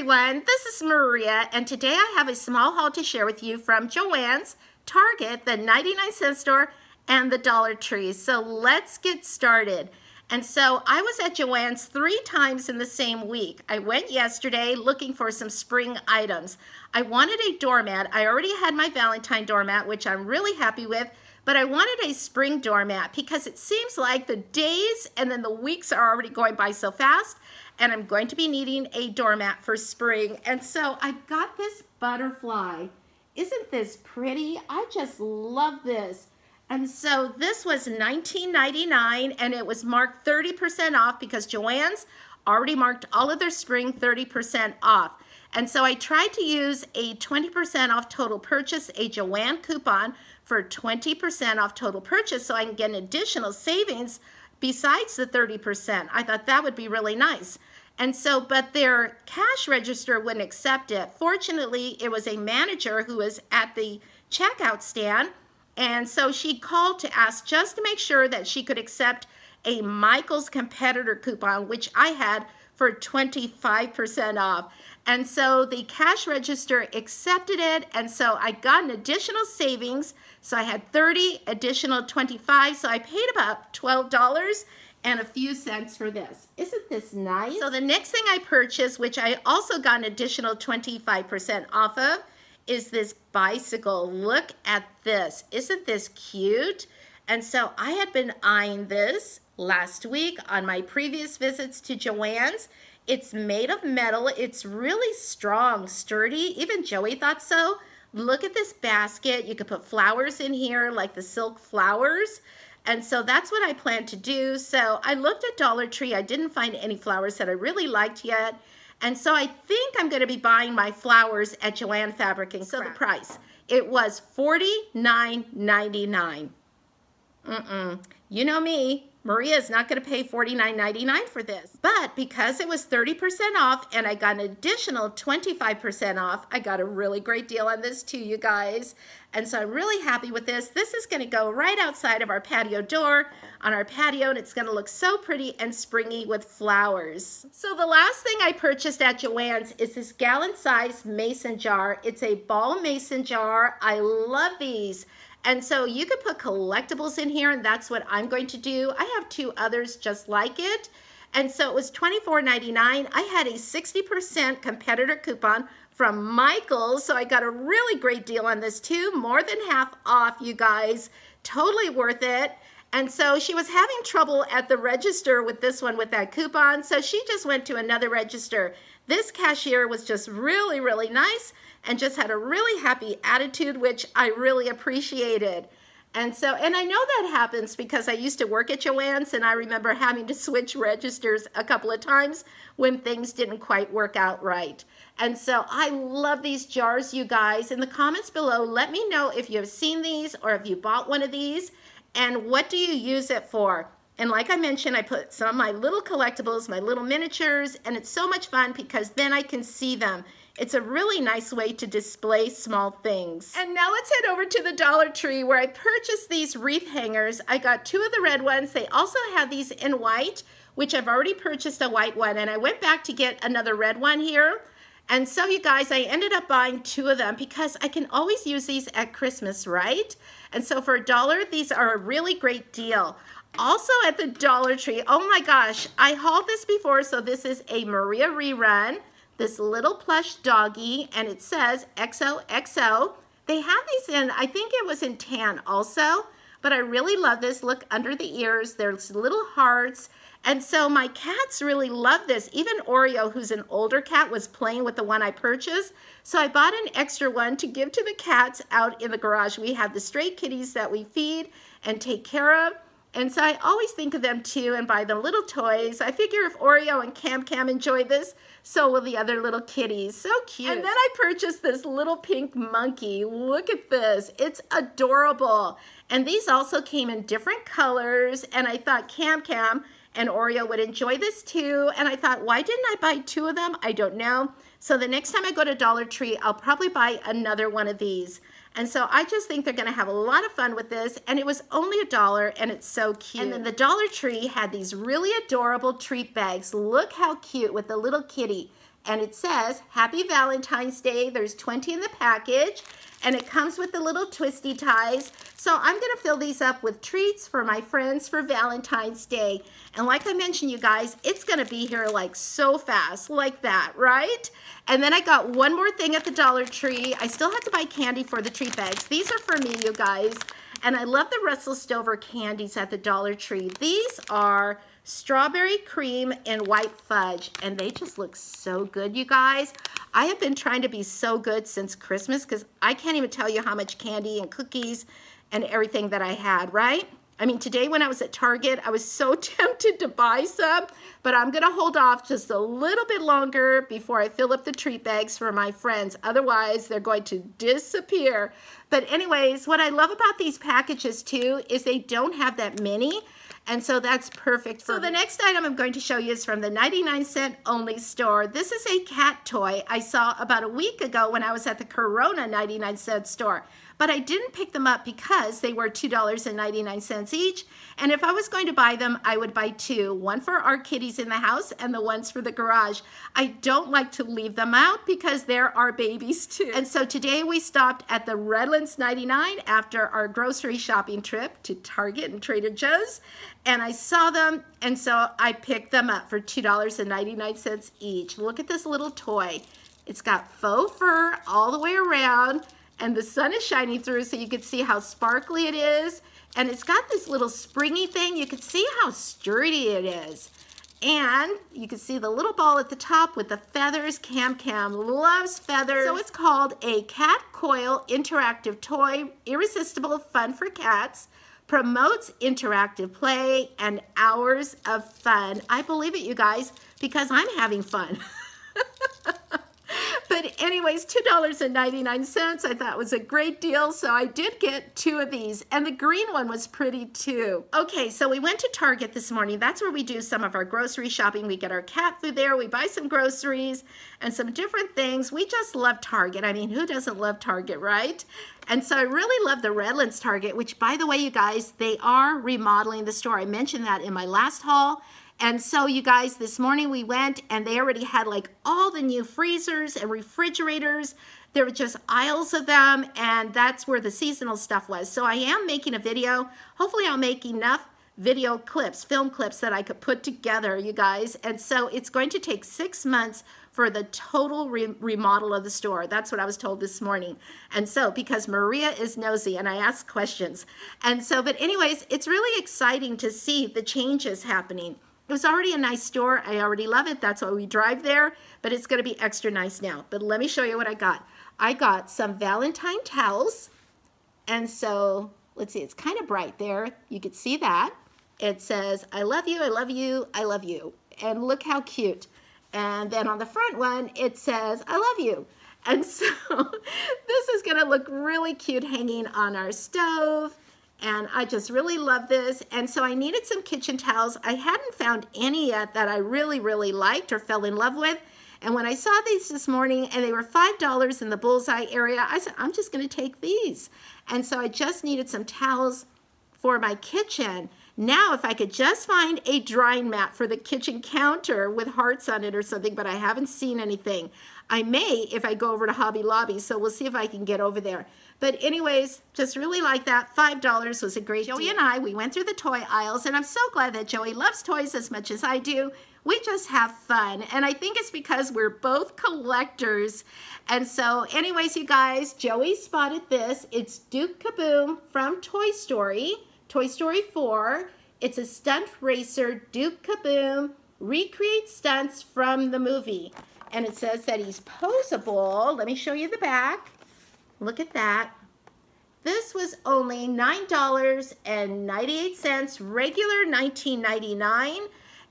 everyone, this is Maria and today I have a small haul to share with you from Joann's, Target, the 99 cent store, and the Dollar Tree. So let's get started. And so I was at Joann's three times in the same week. I went yesterday looking for some spring items. I wanted a doormat. I already had my Valentine doormat, which I'm really happy with, but I wanted a spring doormat because it seems like the days and then the weeks are already going by so fast and I'm going to be needing a doormat for spring. And so I got this butterfly. Isn't this pretty? I just love this. And so this was $19.99 and it was marked 30% off because Joann's already marked all of their spring 30% off. And so I tried to use a 20% off total purchase, a Joann coupon for 20% off total purchase so I can get an additional savings besides the 30%. I thought that would be really nice. And so, but their cash register wouldn't accept it. Fortunately, it was a manager who was at the checkout stand. And so she called to ask just to make sure that she could accept a Michael's competitor coupon, which I had for 25% off. And so the cash register accepted it. And so I got an additional savings. So I had 30 additional 25. So I paid about $12 and a few cents for this. Isn't this nice? So the next thing I purchased, which I also got an additional 25% off of, is this bicycle. Look at this. Isn't this cute? And so I had been eyeing this last week on my previous visits to Joann's. It's made of metal. It's really strong, sturdy. Even Joey thought so. Look at this basket. You could put flowers in here like the silk flowers. And so that's what I plan to do. So I looked at Dollar Tree. I didn't find any flowers that I really liked yet. And so I think I'm going to be buying my flowers at Joann Fabric and So the price, it was $49.99. Mm-mm. You know me, Maria is not going to pay $49.99 for this. But because it was 30% off and I got an additional 25% off, I got a really great deal on this too, you guys. And so I'm really happy with this. This is going to go right outside of our patio door on our patio and it's going to look so pretty and springy with flowers. So the last thing I purchased at Joann's is this gallon-sized mason jar. It's a ball mason jar. I love these. And so you could put collectibles in here and that's what I'm going to do. I have two others just like it. And so it was $24.99. I had a 60% competitor coupon from Michaels. So I got a really great deal on this too. More than half off, you guys. Totally worth it. And so she was having trouble at the register with this one with that coupon. So she just went to another register. This cashier was just really, really nice and just had a really happy attitude, which I really appreciated. And so, and I know that happens because I used to work at Joann's and I remember having to switch registers a couple of times when things didn't quite work out right. And so I love these jars, you guys. In the comments below, let me know if you have seen these or if you bought one of these and what do you use it for? And like I mentioned, I put some of my little collectibles, my little miniatures, and it's so much fun because then I can see them. It's a really nice way to display small things. And now let's head over to the Dollar Tree where I purchased these wreath hangers. I got two of the red ones. They also have these in white, which I've already purchased a white one. And I went back to get another red one here. And so you guys, I ended up buying two of them because I can always use these at Christmas, right? And so for a dollar, these are a really great deal. Also at the Dollar Tree, oh my gosh, I hauled this before, so this is a Maria rerun this little plush doggy, and it says XOXO. They have these in, I think it was in tan also, but I really love this. Look under the ears, there's little hearts. And so my cats really love this. Even Oreo, who's an older cat, was playing with the one I purchased. So I bought an extra one to give to the cats out in the garage. We have the stray kitties that we feed and take care of. And so I always think of them too and buy them little toys. I figure if Oreo and Cam Cam enjoy this, so will the other little kitties. So cute. And then I purchased this little pink monkey. Look at this. It's adorable. And these also came in different colors. And I thought Cam Cam and Oreo would enjoy this too. And I thought, why didn't I buy two of them? I don't know. So the next time I go to Dollar Tree, I'll probably buy another one of these. And so I just think they're gonna have a lot of fun with this. And it was only a dollar and it's so cute. And then the Dollar Tree had these really adorable treat bags. Look how cute with the little kitty. and it says, Happy Valentine's Day. There's 20 in the package, and it comes with the little twisty ties. So I'm gonna fill these up with treats for my friends for Valentine's Day. And like I mentioned, you guys, it's gonna be here like so fast, like that, right? And then I got one more thing at the Dollar Tree. I still have to buy candy for the treat bags. These are for me, you guys. And I love the Russell Stover candies at the Dollar Tree. These are strawberry cream and white fudge, and they just look so good, you guys. I have been trying to be so good since Christmas because I can't even tell you how much candy and cookies and everything that I had, right? I mean, today when I was at Target, I was so tempted to buy some, but I'm gonna hold off just a little bit longer before I fill up the treat bags for my friends. Otherwise, they're going to disappear. But anyways, what I love about these packages too is they don't have that many. And so that's perfect So me. the next item I'm going to show you is from the 99 cent only store. This is a cat toy I saw about a week ago when I was at the Corona 99 cent store but I didn't pick them up because they were $2.99 each. And if I was going to buy them, I would buy two, one for our kitties in the house and the ones for the garage. I don't like to leave them out because there are babies too. And so today we stopped at the Redlands 99 after our grocery shopping trip to Target and Trader Joe's. And I saw them, and so I picked them up for $2.99 each. Look at this little toy. It's got faux fur all the way around and the sun is shining through so you can see how sparkly it is. And it's got this little springy thing. You can see how sturdy it is. And you can see the little ball at the top with the feathers. Cam Cam loves feathers. So it's called a Cat Coil Interactive Toy, Irresistible Fun for Cats, promotes interactive play and hours of fun. I believe it, you guys, because I'm having fun. Anyways, $2.99 I thought was a great deal. So I did get two of these and the green one was pretty too. Okay, so we went to Target this morning. That's where we do some of our grocery shopping. We get our cat food there. We buy some groceries and some different things. We just love Target. I mean, who doesn't love Target, right? And so I really love the Redlands Target, which by the way, you guys, they are remodeling the store. I mentioned that in my last haul. And so you guys, this morning we went and they already had like all the new freezers and refrigerators. There were just aisles of them and that's where the seasonal stuff was. So I am making a video. Hopefully I'll make enough video clips, film clips that I could put together, you guys. And so it's going to take six months for the total re remodel of the store. That's what I was told this morning. And so, because Maria is nosy and I ask questions. And so, but anyways, it's really exciting to see the changes happening. It was already a nice store. I already love it. That's why we drive there, but it's gonna be extra nice now. But let me show you what I got. I got some Valentine towels. And so, let's see, it's kind of bright there. You can see that. It says, I love you, I love you, I love you. And look how cute. And then on the front one, it says, I love you. And so this is gonna look really cute hanging on our stove and I just really love this. And so I needed some kitchen towels. I hadn't found any yet that I really, really liked or fell in love with. And when I saw these this morning and they were $5 in the bullseye area, I said, I'm just gonna take these. And so I just needed some towels for my kitchen. Now, if I could just find a drying mat for the kitchen counter with hearts on it or something, but I haven't seen anything. I may if I go over to Hobby Lobby, so we'll see if I can get over there. But anyways, just really like that. $5 was a great Joey deal. and I, we went through the toy aisles, and I'm so glad that Joey loves toys as much as I do. We just have fun, and I think it's because we're both collectors. And so anyways, you guys, Joey spotted this. It's Duke Kaboom from Toy Story, Toy Story 4. It's a stunt racer, Duke Kaboom, recreates stunts from the movie. And it says that he's posable. Let me show you the back. Look at that. This was only $9.98, regular $19.99.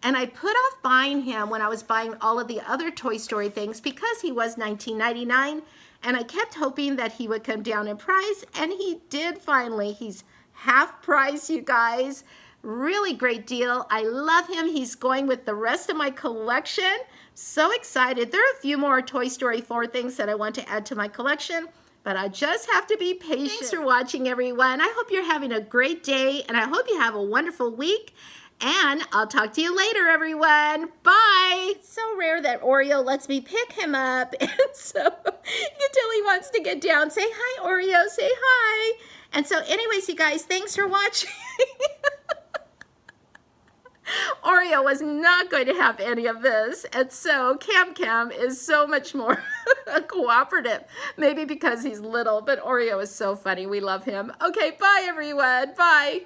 And I put off buying him when I was buying all of the other Toy Story things because he was $19.99. And I kept hoping that he would come down in price, and he did finally. He's half price, you guys. Really great deal. I love him. He's going with the rest of my collection. So excited. There are a few more Toy Story 4 things that I want to add to my collection but I just have to be patient. Thanks for watching, everyone. I hope you're having a great day, and I hope you have a wonderful week. And I'll talk to you later, everyone. Bye. It's so rare that Oreo lets me pick him up. And so until he wants to get down, say hi, Oreo, say hi. And so anyways, you guys, thanks for watching. Oreo was not going to have any of this. And so Cam Cam is so much more cooperative. Maybe because he's little, but Oreo is so funny. We love him. Okay, bye everyone. Bye.